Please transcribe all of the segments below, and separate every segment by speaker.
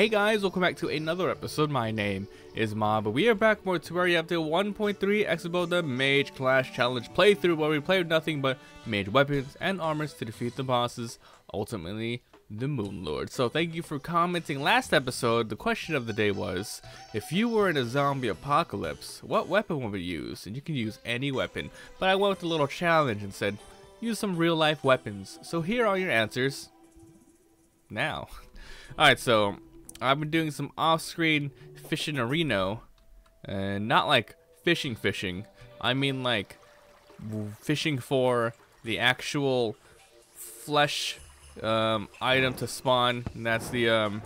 Speaker 1: Hey guys, welcome back to another episode. My name is Mob. But we are back more to where Terraria up to 1.3 Expo the Mage Clash Challenge playthrough where we play with nothing but mage weapons and armors to defeat the bosses, ultimately the Moon Lord. So thank you for commenting last episode. The question of the day was, if you were in a zombie apocalypse, what weapon would you use? And you can use any weapon. But I went with a little challenge and said, use some real life weapons. So here are your answers. Now. Alright, so I've been doing some off-screen fishing areno, and not like fishing fishing. I mean like fishing for the actual flesh um, item to spawn. And that's the um,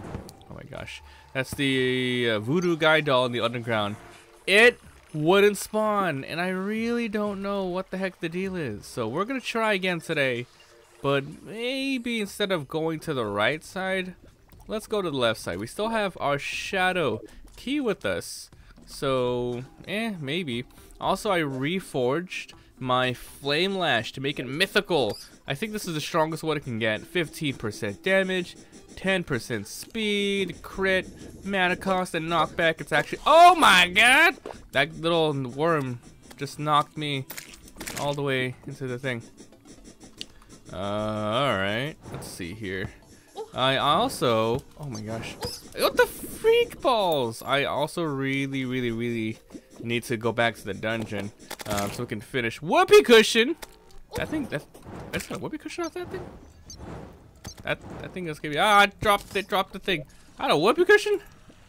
Speaker 1: oh my gosh, that's the uh, voodoo guide doll in the underground. It wouldn't spawn, and I really don't know what the heck the deal is. So we're gonna try again today, but maybe instead of going to the right side, let's go to the left side. We still have our shadow key with us. So, eh, maybe. Also, I reforged my flame lash to make it mythical. I think this is the strongest one it can get. 15% damage, 10% speed, crit, mana cost, and knockback. It's actually, oh my god! That little worm just knocked me all the way into the thing. Uh, alright. Let's see here. I also, oh my gosh, what the freak balls? I also really, really, really need to go back to the dungeon um, so we can finish whoopee cushion. I think that's, that's a whoopee cushion off that thing. That I think that's gonna be ah, I dropped it, dropped the thing. I a whoopee cushion.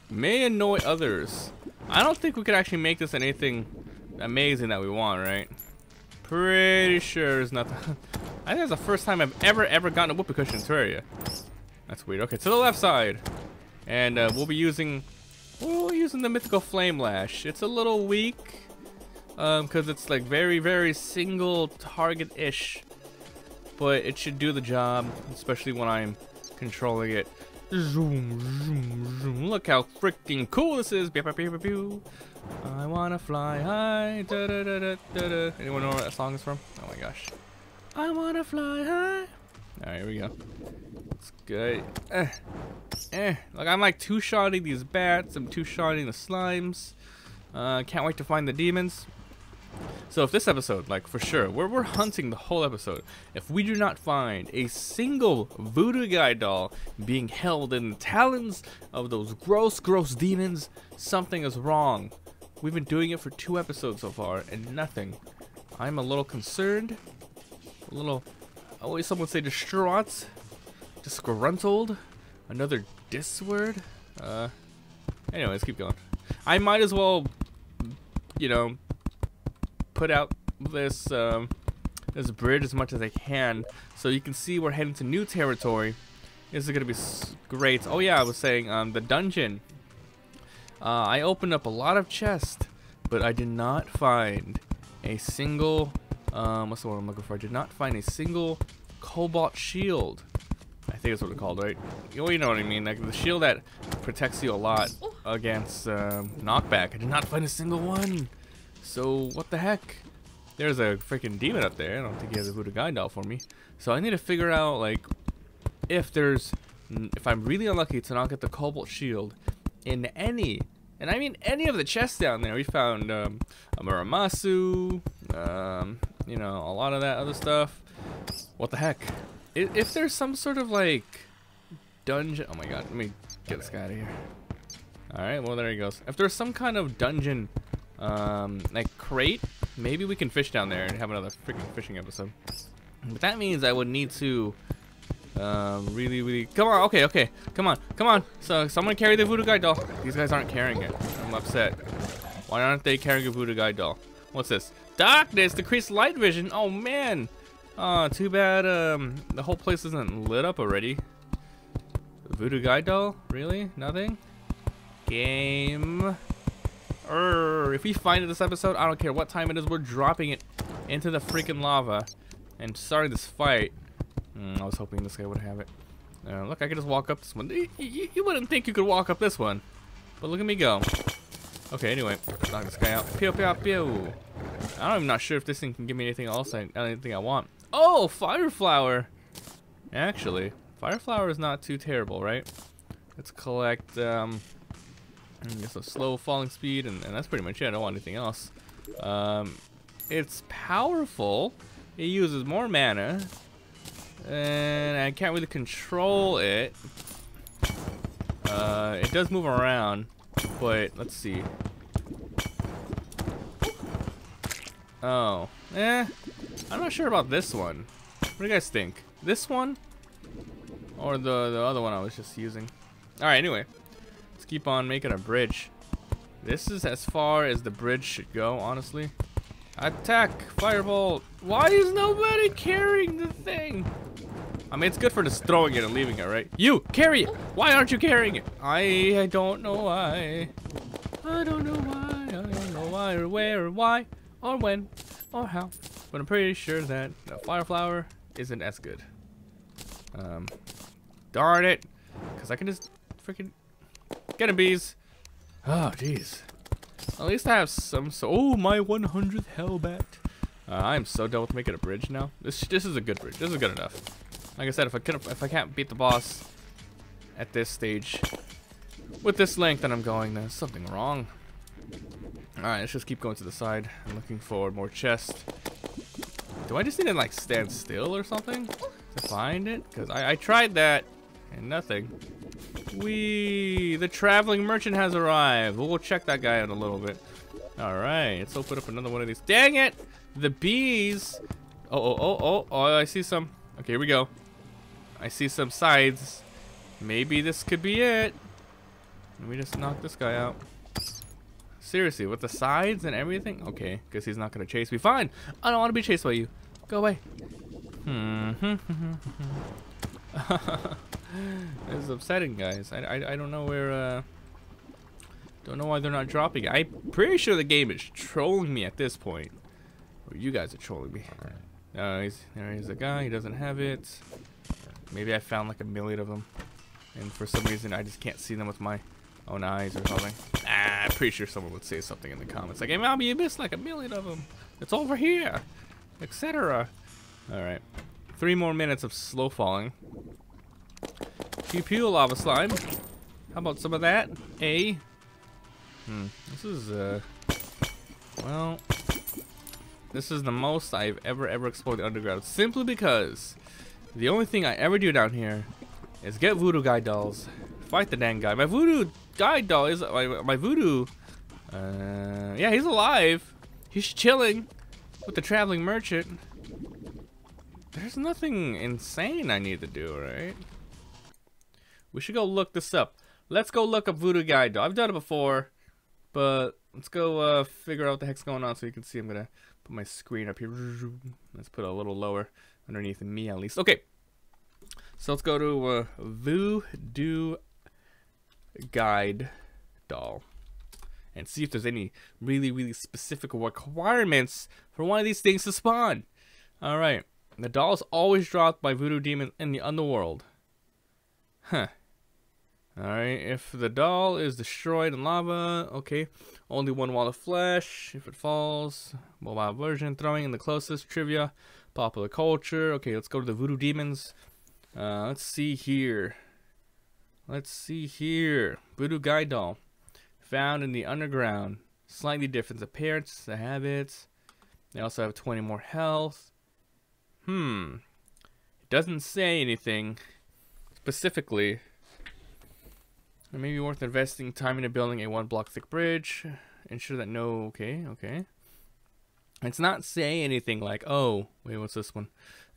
Speaker 1: May annoy others. I don't think we could actually make this anything amazing that we want, right? Pretty sure there's nothing. I think it's the first time I've ever, ever gotten a whoopee cushion in Terraria. That's weird. Okay, to the left side. And uh, we'll be using, we'll be using the Mythical Flame Lash. It's a little weak, because um, it's like very, very single target-ish. But it should do the job, especially when I'm controlling it. Zoom, zoom, zoom. Look how freaking cool this is. Pew, pew, pew, I wanna fly high. Da, da, da, da, da. Anyone know where that song is from? Oh my gosh. I wanna fly high. Alright, here we go. It's good. Eh. Eh. Like, I'm like two-shotting these bats. I'm two-shotting the slimes. Uh, can't wait to find the demons. So if this episode, like for sure, we're, we're hunting the whole episode. If we do not find a single voodoo guide doll being held in the talons of those gross, gross demons, something is wrong. We've been doing it for two episodes so far, and nothing. I'm a little concerned, a little, always someone say distraught, Disgruntled? Another dis word? Uh, anyways, keep going. I might as well, you know, put out this, um, this bridge as much as I can so you can see we're heading to new territory. This is to be great. Oh yeah, I was saying, um, the dungeon. Uh, I opened up a lot of chests, but I did not find a single, um, what's the word I'm looking for? I did not find a single cobalt shield. I think that's what it's called, right? You know what I mean, like the shield that protects you a lot against um, knockback. I did not find a single one. So what the heck? There's a freaking demon up there. I don't think he has a voodoo guide doll for me. So I need to figure out like if there's if I'm really unlucky to not get the cobalt shield in any and I mean any of the chests down there. We found um, a Muramasa, um, you know, a lot of that other stuff. What the heck? if there's some sort of like dungeon, oh my god, let me get this guy out of here. All right, well there he goes. If there's some kind of dungeon, um, like crate, maybe we can fish down there and have another freaking fishing episode. But that means I would need to, um, really, really, come on, okay, okay, come on, come on. So someone carry the voodoo guide doll. These guys aren't carrying it. I'm upset. Why aren't they carrying a voodoo guide doll? What's this? Darkness, decreased light vision. Oh man. Oh, too bad um, the whole place isn't lit up already. Voodoo Guide Doll? Really? Nothing? Game. Urgh. If we find it this episode, I don't care what time it is, we're dropping it into the freaking lava and starting this fight. Mm, I was hoping this guy would have it. Uh, look, I could just walk up this one. You, you, you, wouldn't think you could walk up this one. But look at me go. Okay, anyway. Knock this guy out. Pew, pew, pew. I'm not sure if this thing can give me anything else, anything I want. Oh, Fire Flower. Actually, Fire Flower is not too terrible, right? Let's collect, um, I guess a slow falling speed, and, and that's pretty much it. I don't want anything else. Um, it's powerful. It uses more mana. And I can't really control it. Uh, it does move around, but let's see. Oh, eh. I'm not sure about this one. What do you guys think? This one? Or the, the other one I was just using? Alright, anyway. Let's keep on making a bridge. This is as far as the bridge should go, honestly. Attack! Firebolt! Why is nobody carrying the thing? I mean, it's good for just throwing it and leaving it, right? You! Carry it! Why aren't you carrying it? I, I don't know why. I don't know why. I don't know why or where or why or when or how. But I'm pretty sure that the fire flower isn't as good. Um, darn it. Because I can just freaking get him, bees. Oh, jeez. At least I have some. So, oh, my 100th Hellbat. Uh, I'm so done with making a bridge now. This this is a good bridge. This is good enough. Like I said, if I can if I can't beat the boss at this stage with this length that I'm going, there's something wrong. Alright, let's just keep going to the side. I'm looking for more chest. Do I just need to like stand still or something to find it? Because I, I tried that and nothing. We the traveling merchant has arrived. We'll check that guy out a little bit. Alright, let's open up another one of these. Dang it! The bees! Oh, oh, oh, oh, oh, I see some. Okay, here we go. I see some sides. Maybe this could be it. Let me just knock this guy out. Seriously, with the sides and everything? Okay, because he's not going to chase me. Fine. I don't want to be chased by you. Go away. Hmm. this is upsetting, guys. I, I, I don't know where... Uh, don't know why they're not dropping it. I'm pretty sure the game is trolling me at this point. Or you guys are trolling me. Uh, he's, there he's a guy. He doesn't have it. Maybe I found like a million of them. And for some reason, I just can't see them with my own eyes or something. Ah, I'm pretty sure someone would say something in the comments. Like, hey, Mommy, you missed like a million of them. It's over here. Etc. Alright. Three more minutes of slow falling. Pew pew, lava slime. How about some of that? A. Hmm. This is, uh... Well... This is the most I've ever, ever explored the underground. Simply because the only thing I ever do down here is get voodoo guide dolls, fight the dang guy. My voodoo guide doll is my my voodoo. Uh, yeah, he's alive. He's chilling with the traveling merchant. There's nothing insane I need to do, right? We should go look this up. Let's go look up voodoo guide doll. I've done it before, but let's go uh, figure out what the heck's going on so you can see. I'm gonna put my screen up here. Let's put it a little lower underneath me at least. Okay. So let's go to uh, Voodoo Guide doll and see if there's any really, really specific requirements for one of these things to spawn. Alright. The doll is always dropped by voodoo demons in the underworld. Huh. Alright, if the doll is destroyed in lava, okay. Only one wall of flesh. If it falls, mobile version, throwing in the closest trivia, popular culture. Okay, let's go to the voodoo demons. Uh, let's see here. Let's see here. Voodoo Guide Doll. Found in the underground. Slightly different appearance, the habits. They also have 20 more health. Hmm. It doesn't say anything specifically. It may be worth investing time into building a one block thick bridge. Ensure that no, okay, okay. It's not say anything like, oh, wait, what's this one?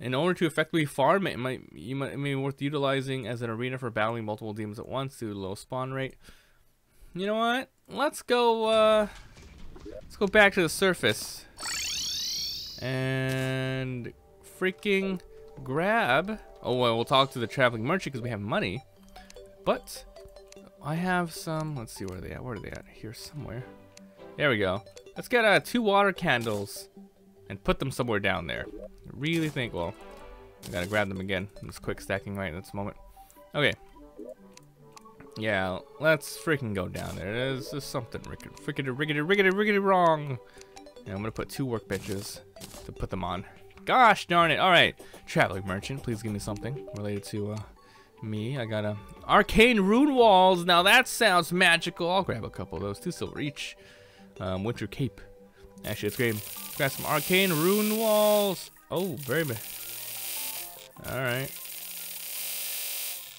Speaker 1: In order to effectively farm it, it might you might it may be worth utilizing as an arena for battling multiple demons at once due to low spawn rate. You know what? Let's go. Uh, let's go back to the surface and freaking grab. Oh well, we'll talk to the traveling merchant because we have money. But I have some. Let's see where they at. Where are they at? Here somewhere. There we go. Let's get uh, two water candles and put them somewhere down there. I really think, well, I gotta grab them again. I'm just quick stacking right at this moment. Okay. Yeah, let's freaking go down there. There's, there's something rickety, rickety, rickety, rickety, rickety wrong. And I'm gonna put two workbenches to put them on. Gosh darn it. Alright. Traveling merchant, please give me something related to uh, me. I got a arcane rune walls. Now that sounds magical. I'll grab a couple of those. Two silver each. Um, winter cape. Actually, it's great. Got some arcane rune walls. Oh, very bad. All right.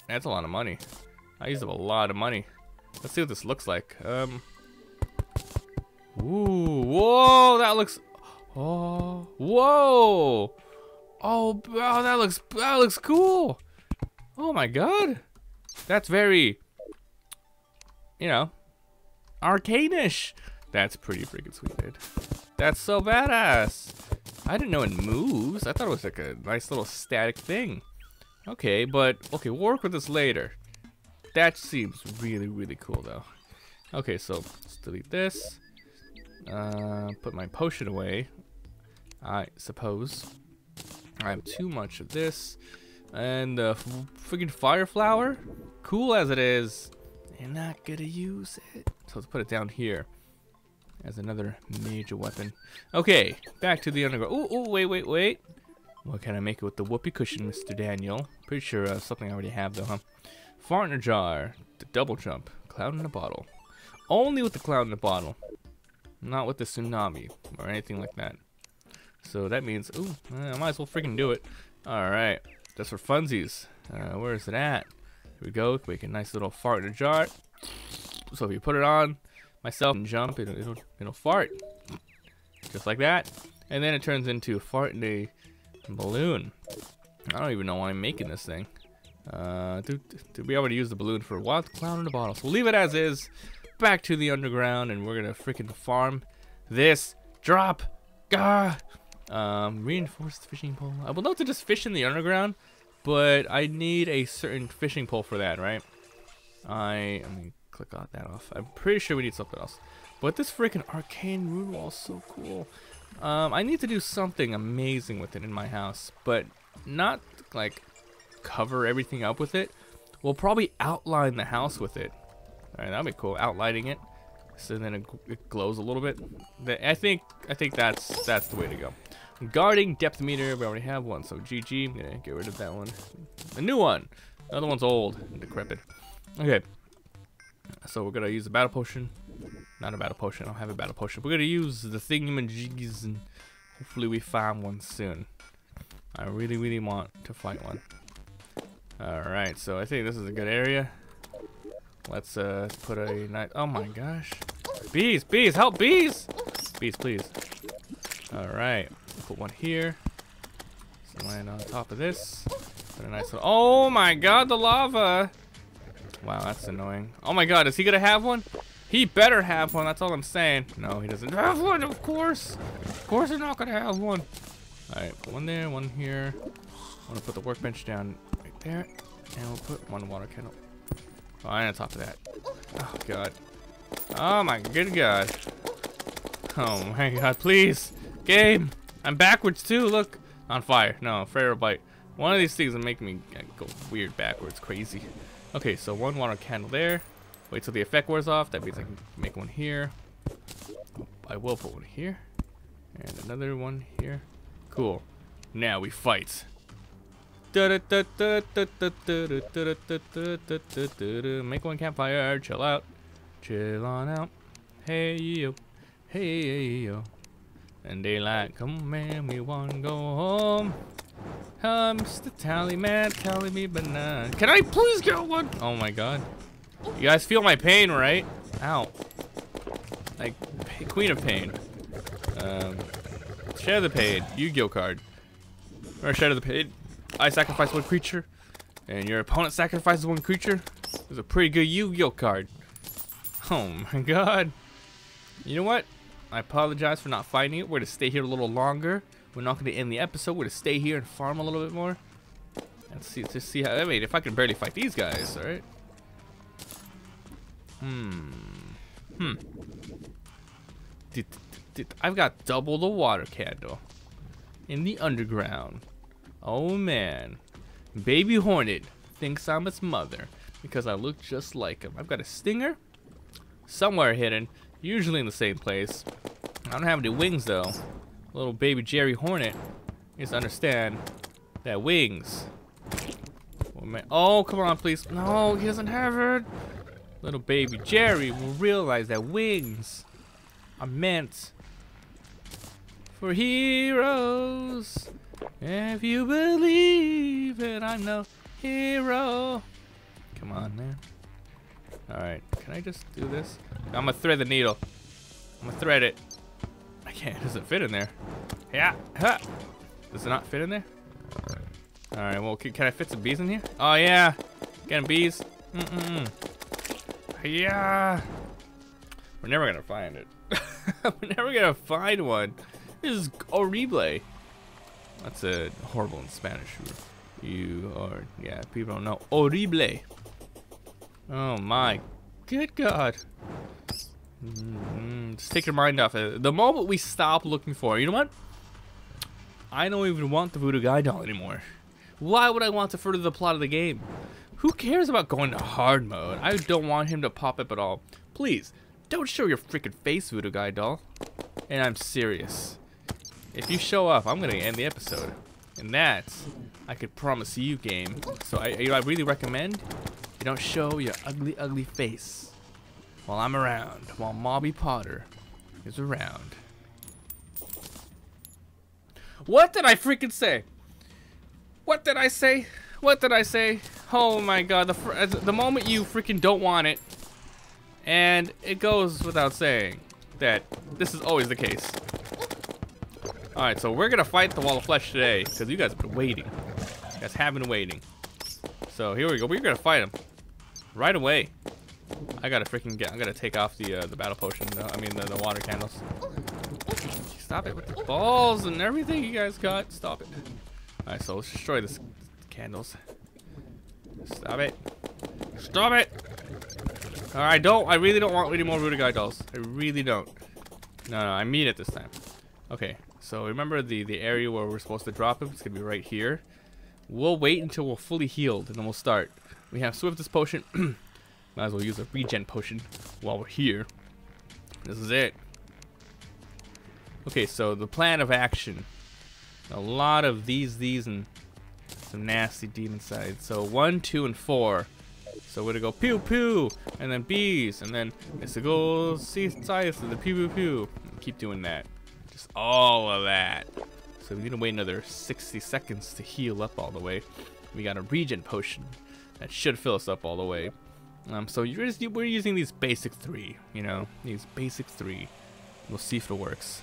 Speaker 1: That's a lot of money. I used up a lot of money. Let's see what this looks like. Um. Ooh, whoa, that looks. Oh, whoa. Oh, wow, that looks that looks cool. Oh my god, that's very, you know, arcanish. That's pretty freaking sweet, dude. That's so badass. I didn't know it moves. I thought it was like a nice little static thing. Okay, but okay, we'll work with this later. That seems really, really cool though. Okay, so let's delete this. Uh, put my potion away. I suppose. I have too much of this. And uh, freaking fire flower, cool as it is, I'm not gonna use it. So let's put it down here as another major weapon. Okay, back to the underground. Oh, oh, wait, wait, wait. What can I make it with the whoopee cushion, Mr. Daniel? Pretty sure uh, something I already have though, huh? Fart in a jar, the double jump, cloud in a bottle. Only with the cloud in a bottle, not with the tsunami or anything like that. So that means, ooh, I might as well freaking do it. All right, just for funsies. Uh, where is it at? Here we go. Make a nice little fart in a jar. So if you put it on, myself and jump, it'll, it'll, it'll fart, just like that. And then it turns into a fart in a balloon. I don't even know why I'm making this thing. Uh, to, to be able to use the balloon for wild clown in a bottle. So we'll leave it as is. Back to the underground, and we're gonna freaking farm this drop. Gah! Um, reinforced fishing pole. I would love to just fish in the underground, but I need a certain fishing pole for that, right? I, I mean, click on that off. I'm pretty sure we need something else. But this freaking arcane rune wall is so cool. Um, I need to do something amazing with it in my house, but not like cover everything up with it. We'll probably outline the house with it. All right, that'd be cool. Outlining it, so then it, it glows a little bit. I think I think that's that's the way to go. Guarding depth meter, we already have one, so GG. I'm gonna get rid of that one. A new one. The other one's old and decrepit. Okay. So we're gonna use a battle potion. Not a battle potion, I don't have a battle potion. We're gonna use the thingamajigs and hopefully we find one soon. I really, really want to fight one. Alright, so I think this is a good area. Let's uh put a nice oh my gosh. Bees, bees, help bees! Bees, please. Alright. Put one here. So land on top of this. Put a nice little Oh my god, the lava! Wow, that's annoying. Oh my god, is he gonna have one? He better have one, that's all I'm saying. No, he doesn't have one, of course. Of course he's not gonna have one. Alright, one there, one here. I'm gonna put the workbench down right there. And we'll put one water kettle. And on top of that. Oh god. Oh my good god. Oh my god, please. Game. I'm backwards too, look. On fire. No, Bite. One of these things will make me go weird backwards, crazy. Okay, so one water candle there. Wait till the effect wears off. That means I can make one here. I will put one here. And another one here. Cool. Now we fight. Make one campfire, chill out. Chill on out. Hey yo. Hey yo. And daylight come and we wanna go home. Comes the tally man telling me banana. Can I please get one? Oh my god. You guys feel my pain, right? Ow. Like, Queen of Pain. Um, share the pain. Yu-Gi-Oh card. Or share the pain. I sacrifice one creature, and your opponent sacrifices one creature. It's a pretty good Yu-Gi-Oh card. Oh my god. You know what? I apologize for not fighting it. We're to stay here a little longer. We're not going to end the episode. We're going to stay here and farm a little bit more. And see, to see how, I mean, if I can barely fight these guys, alright? Hmm. Hmm. I've got double the water candle in the underground. Oh man. Baby Hornet thinks I'm its mother because I look just like him. I've got a stinger somewhere hidden Usually in the same place. I don't have any wings though. Little baby Jerry Hornet needs to understand that wings Oh, man. oh, come on, please. No, he doesn't have it. Little baby Jerry will realize that wings are meant for heroes. If you believe it, I'm no hero. Come on, man. Alright, can I just do this? I'm gonna thread the needle. I'm gonna thread it. Can't, it doesn't fit in there. Yeah, huh. Does it not fit in there? Alright, well, can, can, I fit some bees in here? Oh, yeah. Getting bees. Mm-mm. Yeah. We're never gonna find it. We're never gonna find one. This is horrible. That's a horrible in Spanish. You are, yeah, people don't know. Horrible. Oh my, good God. Mm. Just take your mind off it. The moment we stop looking for, you know what? I don't even want the Voodoo Guide doll anymore. Why would I want to further the plot of the game? Who cares about going to hard mode? I don't want him to pop up at all. Please, don't show your freaking face, Voodoo Guide doll. And I'm serious. If you show up, I'm gonna end the episode. And that, I could promise you, game. So I, you know, I really recommend you don't show your ugly, ugly face while I'm around, while Mobby Potter is around. What did I freaking say? What did I say? What did I say? Oh my god, the, uh, the moment you freaking don't want it, and it goes without saying that this is always the case. Alright, so we're gonna fight the wall of flesh today, because you guys have been waiting. You guys have been waiting. So here we go, we're gonna fight him. Right away. I gotta freaking get, I'm gonna take off the uh, the battle potion, uh, I mean the, the water candles. Stop it with the balls and everything you guys got. Stop it. Alright, so let's destroy this candles. Stop it. Stop it! Alright, don't. I really don't want any more Guy dolls. I really don't. No, no, I mean it this time. Okay, so remember the, the area where we're supposed to drop him? It's to be right here. We'll wait until we're fully healed, and then we'll start. We have Swiftness Potion. Might as well use a regen potion while we're here. This is it. Okay, so the plan of action. A lot of these, these, and some nasty demon scythes. So one, two, and four. So we're gonna go pew pew, and then bees, and then it's a go see science, and the pew pew pew. Keep doing that. Just all of that. So we need to wait another 60 seconds to heal up all the way. We got a regen potion that should fill us up all the way. Um, so you're just, we're using these basic three, you know, these basic three. We'll see if it works.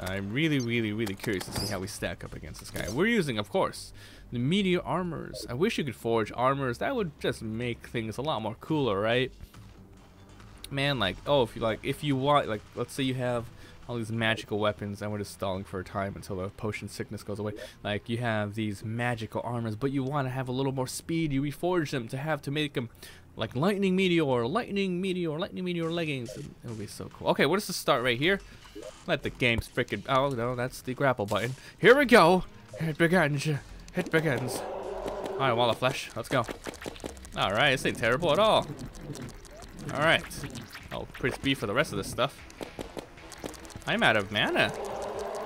Speaker 1: I'm really, really, really curious to see how we stack up against this guy. We're using, of course, the meteor armors. I wish you could forge armors. That would just make things a lot more cooler, right? Man, like, oh, if you like, if you want, like, let's say you have all these magical weapons and we're just stalling for a time until the potion sickness goes away. Like, you have these magical armors, but you want to have a little more speed. You reforge them to have to make them like lightning meteor, lightning meteor, lightning meteor leggings. It'll be so cool. Okay, what is the start right here? Let the game's freaking. Oh no, that's the grapple button. Here we go. It begins. It begins. All right, wall of flesh. Let's go. All right, this ain't terrible at all. All right. Oh, pretty speed for the rest of this stuff. I'm out of mana.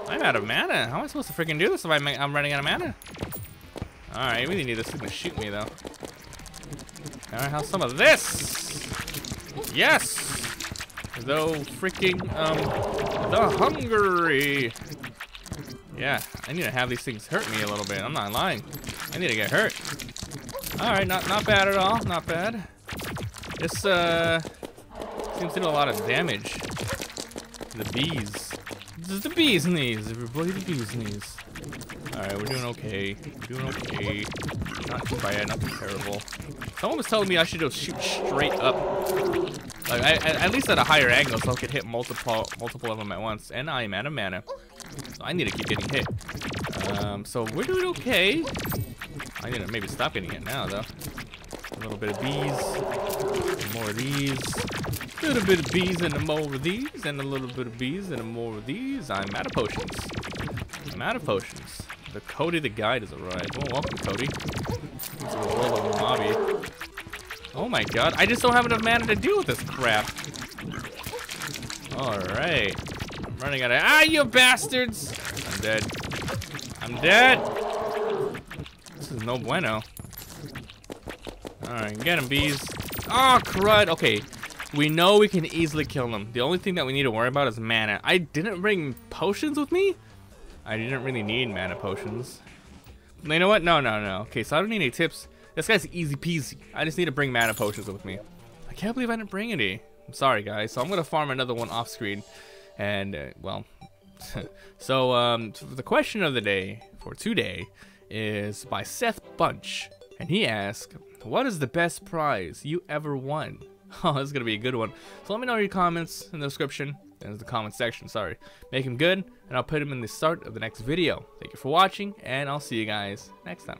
Speaker 1: I'm out of mana. How am I supposed to freaking do this if I'm, I'm running out of mana? All right, I really need this thing to shoot me though. All right, have some of this. Yes. Though freaking um the hungry. Yeah, I need to have these things hurt me a little bit. I'm not lying. I need to get hurt. All right, not not bad at all. Not bad. This uh seems to do a lot of damage. The bees. This is the bees knees, everybody. The bees knees. All right, we're doing okay. We're doing okay. Not too bad. Not too terrible. Someone was telling me I should just shoot straight up. Like, I, at least at a higher angle so I could hit multiple multiple of them at once. And I am out of mana. So I need to keep getting hit. Um, so we're doing okay. I need to maybe stop getting hit now, though. A little bit of bees. More of these. A little bit of bees and a more of these. And a little bit of bees and a more of these. I'm out of potions. I'm out of potions. The Cody the Guide has arrived. Well, welcome, Cody. Oh my god, I just don't have enough mana to deal with this crap. Alright. I'm running out of- Ah, you bastards! I'm dead. I'm dead! This is no bueno. Alright, get him, bees. Oh, crud. Okay, we know we can easily kill them. The only thing that we need to worry about is mana. I didn't bring potions with me? I didn't really need mana potions. You know what? No, no, no. Okay, so I don't need any tips. This guy's easy peasy. I just need to bring mana potions with me. I can't believe I didn't bring any. I'm sorry, guys. So I'm going to farm another one off screen. And, uh, well, so um, the question of the day for today is by Seth Bunch. And he asked, what is the best prize you ever won? Oh, this is going to be a good one. So let me know your comments in the description, in the comment section, sorry. Make them good, and I'll put them in the start of the next video. Thank you for watching, and I'll see you guys next time.